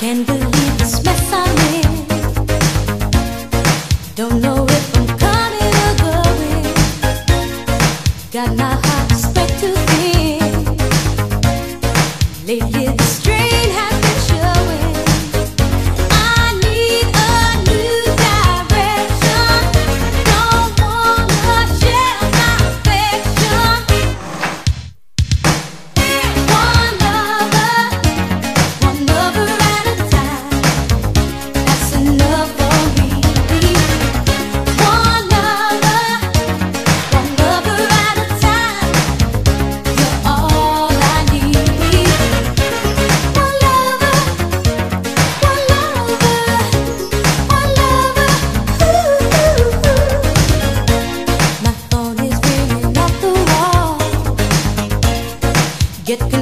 Can't believe this mess I'm in. Don't know if I'm coming or going. Got my heart spread too thin. Lately get